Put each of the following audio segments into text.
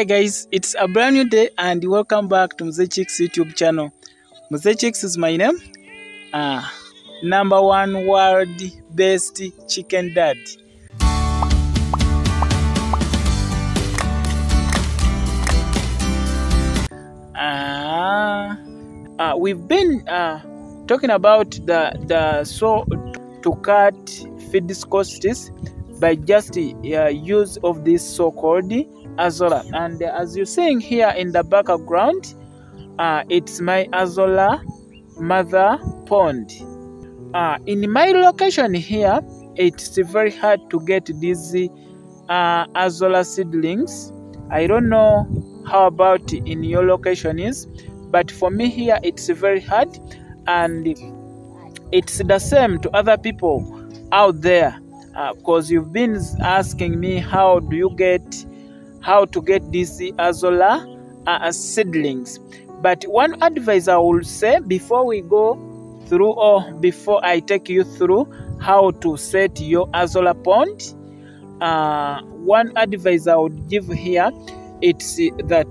Hi guys, it's a brand new day and welcome back to Mzee Chicks YouTube channel. Mzee Chicks is my name. Uh, number one world best chicken dad. Uh, uh, we've been uh, talking about the the so to cut feed costs by just uh, use of this so-called azolla and as you're seeing here in the background uh, it's my azolla mother pond. Uh, in my location here it's very hard to get these uh, azolla seedlings. I don't know how about in your location is but for me here it's very hard. And it's the same to other people out there because uh, you've been asking me how do you get how to get these azolla uh, seedlings. But one advice i will say before we go through or before i take you through how to set your azolla pond uh, one advice i would give here it's that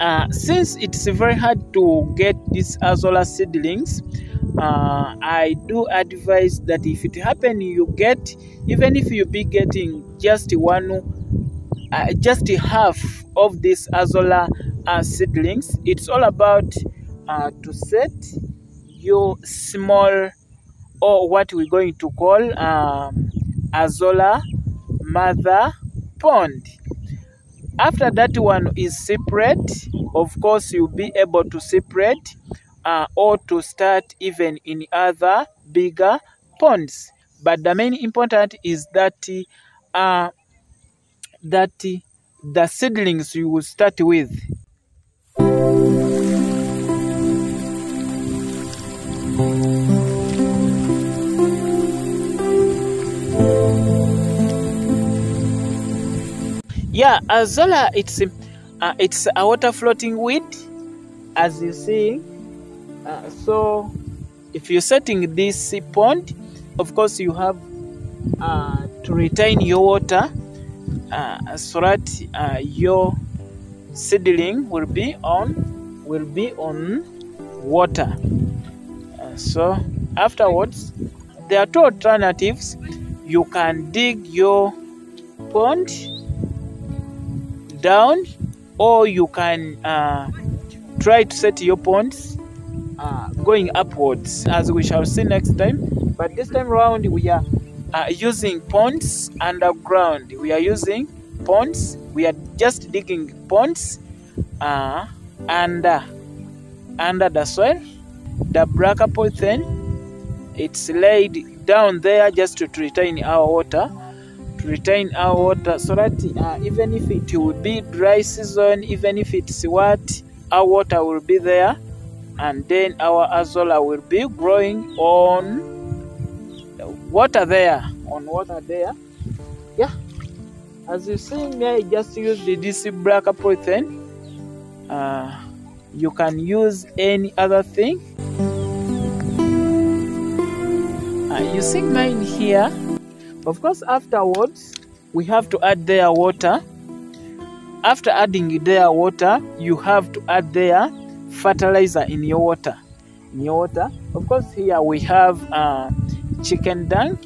uh, since it's very hard to get these azolla seedlings uh, I do advise that if it happen you get even if you be getting just one uh, just half of this azolla uh, seedlings. It's all about uh, to set your small or what we're going to call um, azolla mother pond. After that one is separate of course you'll be able to separate uh, or to start even in other bigger ponds. But the main important is that uh, that the seedlings you will start with. Yeah azolla it's uh, it's a water floating weed as you see. Uh, so if you're setting this pond of course you have uh, to retain your water uh, so that uh, your seedling will be on will be on water. Uh, so afterwards there are two alternatives. You can dig your pond down or you can uh, try to set your ponds uh, going upwards as we shall see next time. But this time around we are uh, using ponds underground. We are using ponds. We are just digging ponds uh, under under the soil. The black polythene it's laid down there just to retain our water to retain our water so that uh, even if it will be dry season even if it's what our water will be there. And then our azolla will be growing on water there on water there yeah. As you see me i just use used this black polythene uh, you can use any other thing. Uh, you see mine here. Of course afterwards we have to add their water. After adding their water you have to add their fertilizer in your water. In your water. Of course here we have uh, chicken dung.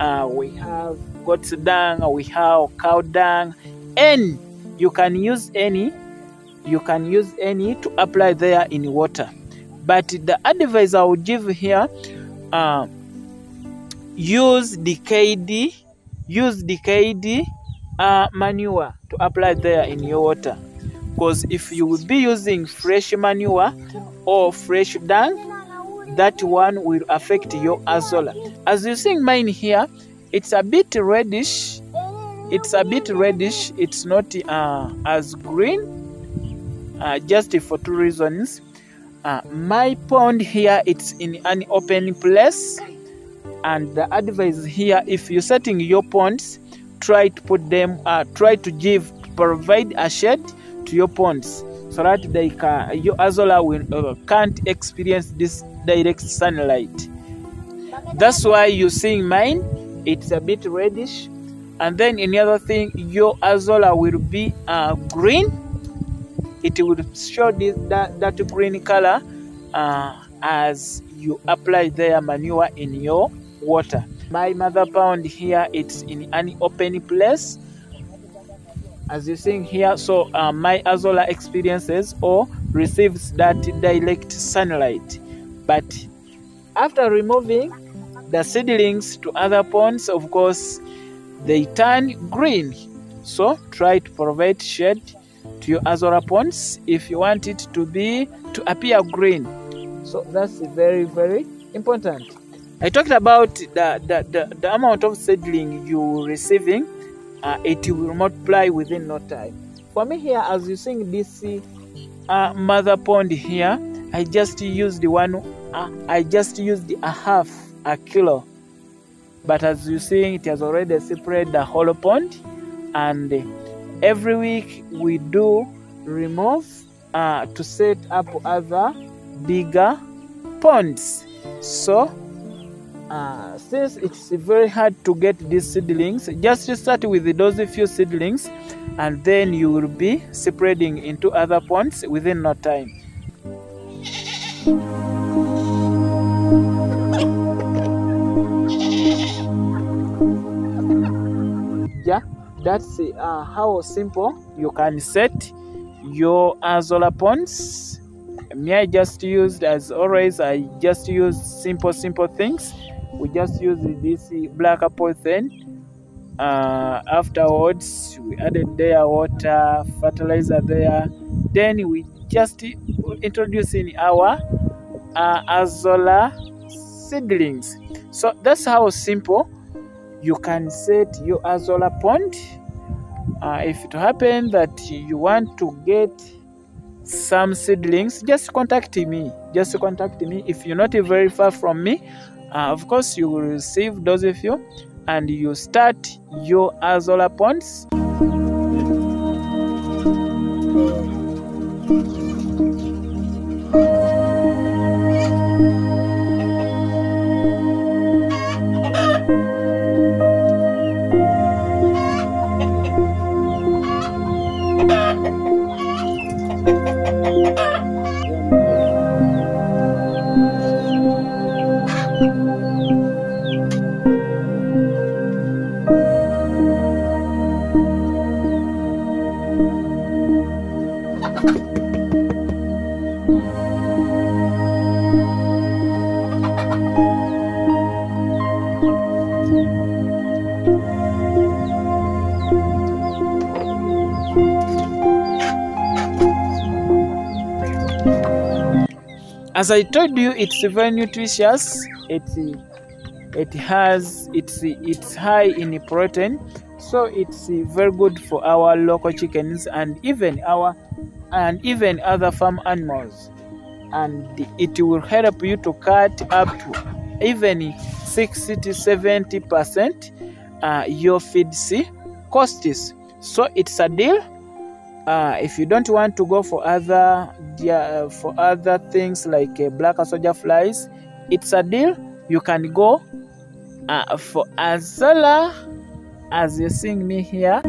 Uh, we have goat's dung we have cow dung. And you can use any you can use any to apply there in water. But the advice i would give here uh, use decayed use decayed uh, manure to apply there in your water. Because if you will be using fresh manure or fresh dung that one will affect your azolla as you see mine here it's a bit reddish. It's a bit reddish. It's not uh, as green uh, just for two reasons. Uh, my pond here it's in an open place. And the advice here if you're setting your ponds try to put them uh, try to give provide a shade to your ponds so they can your azola will uh, can't experience this direct sunlight. That's why you seeing mine it's a bit reddish. And then another thing your azola will be uh, green. It will show this that, that green color uh, as you apply their manure in your water. My mother pound here it's in an open place as you're seeing here so uh, my azolla experiences or receives that direct sunlight. But after removing the seedlings to other ponds of course they turn green. So try to provide shade to your azolla ponds if you want it to be to appear green. So that's very very important. I talked about the the, the, the amount of seedling you receiving uh, it will multiply within no time. For me here as you see this uh, mother pond here i just used one uh, i just used a half a kilo. But as you see it has already separated the whole pond. And every week we do remove uh, to set up other bigger ponds. So uh, since it's very hard to get these seedlings just start with those few seedlings and then you will be spreading into other ponds within no time. Yeah that's uh, how simple you can set your azolla ponds. Me i just used as always i just use simple simple things we just use this black polythene uh, afterwards we added their water fertilizer there. Then we just introduce in our uh, azolla seedlings. So that's how simple you can set your azolla pond. Uh, if it happen that you want to get some seedlings just contact me. Just contact me. If you're not very far from me uh, of course you will receive those of you and you start your azolla ponds as i told you it's very nutritious. It it has it's it's high in protein. So it's very good for our local chickens and even our and even other farm animals. And it will help you to cut up to even 60 to 70 percent uh, your feeds costs. So it's a deal uh, if you don't want to go for other uh, for other things like uh, black soldier flies it's a deal. You can go uh, for azolla as you're seeing me here